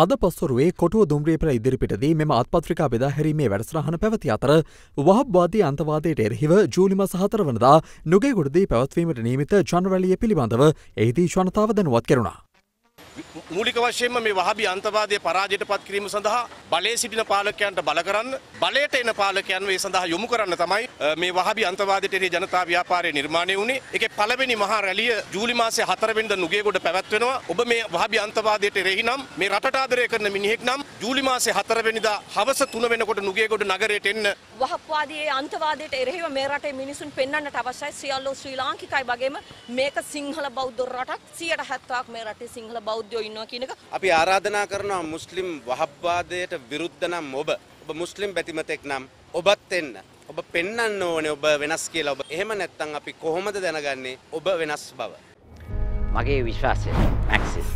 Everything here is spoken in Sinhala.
අද පස්වරුවේ කොටුව දුම්රියපෙළ ඉදිරිපිටදී මෙම අත්පත්‍රිකා බෙදාහැරීමේ වැඩසටහන පැවති අතර වහබ්වාදී අන්තවාදයට එරහිව ජූලිම සහතර වනදා නුගේගොඩදී පැවත්වීමට නීමිත ජනවැලිය පිළිබඳව එහිදී ජනතාව දැනුවත් කෙරුණා. මූලික වශයෙන්ම මේ වහබි අන්තවාදය පරාජයට පත් කිරීම සඳහා බලය සිටින පාලකයන්ට බල කරන්න බලයට එන පාලකයන් වේ සඳහා යොමු කරන්න තමයි මේ වහබි අන්තවාදයට එරෙහි ජනතා ව්‍යාපාරය නිර්මාණය වුණේ. ඒකේ පළවෙනි මහා රැළිය ජූලි මාසයේ 4 වෙනිදා නුගේගොඩ පැවැත්වෙනවා. ඔබ මේ වහබි අන්තවාදයට එරෙහි නම් මේ රටට ආදරය කරන මිනිහෙක් නම් ජූලි මාසයේ 4 වෙනිදා හවස 3 වෙනකොට නුගේගොඩ නගරයට එන්න වහප්වාදයේ අන්තවාදයට එරෙහිව මේ රටේ මිනිසුන් පෙන්වන්නට අවශ්‍යයි සියල්ලෝ ශ්‍රී ලාංකිකයි වගේම මේක සිංහල බෞද්ධ රටක් 170ක් මේ රටේ සිංහල බෞද්ධයෝ ඉන්නවා කියන එක අපි ආරාධනා කරනවා මුස්ලිම් වහබ්වාදයට විරුද්ධ නම් ඔබ ඔබ මුස්ලිම් බැතිමතෙක් නම් ඔබත් එන්න. ඔබ පෙන්වන්න ඕනේ ඔබ වෙනස් කියලා ඔබ එහෙම නැත්නම් අපි කොහොමද දැනගන්නේ ඔබ වෙනස් බව. මගේ විශ්වාසය මැක්සිස්